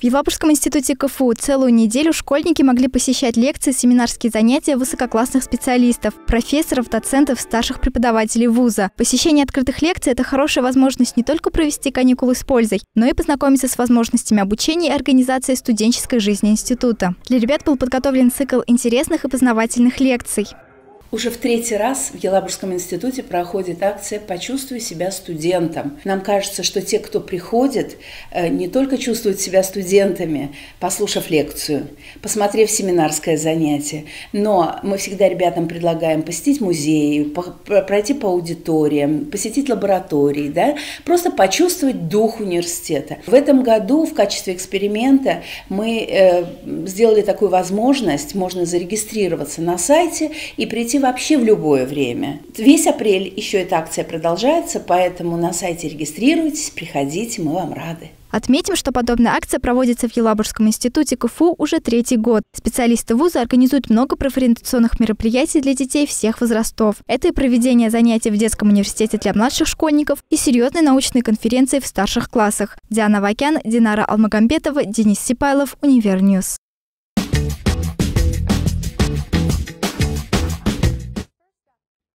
В Елабужском институте КФУ целую неделю школьники могли посещать лекции, семинарские занятия высококлассных специалистов, профессоров, доцентов, старших преподавателей вуза. Посещение открытых лекций – это хорошая возможность не только провести каникулы с пользой, но и познакомиться с возможностями обучения и организации студенческой жизни института. Для ребят был подготовлен цикл интересных и познавательных лекций. Уже в третий раз в Елабужском институте проходит акция «Почувствуй себя студентом». Нам кажется, что те, кто приходит, э, не только чувствуют себя студентами, послушав лекцию, посмотрев семинарское занятие, но мы всегда ребятам предлагаем посетить музеи, пройти по аудиториям, посетить лаборатории, да? просто почувствовать дух университета. В этом году в качестве эксперимента мы э, сделали такую возможность, можно зарегистрироваться на сайте и прийти вообще в любое время. Весь апрель еще эта акция продолжается, поэтому на сайте регистрируйтесь, приходите, мы вам рады. Отметим, что подобная акция проводится в Елабужском институте КФУ уже третий год. Специалисты вуза организуют много профориентационных мероприятий для детей всех возрастов. Это и проведение занятий в детском университете для младших школьников и серьезные научные конференции в старших классах. Диана Вакян, Динара Алмагамбетова, Денис Сипайлов, Univer News.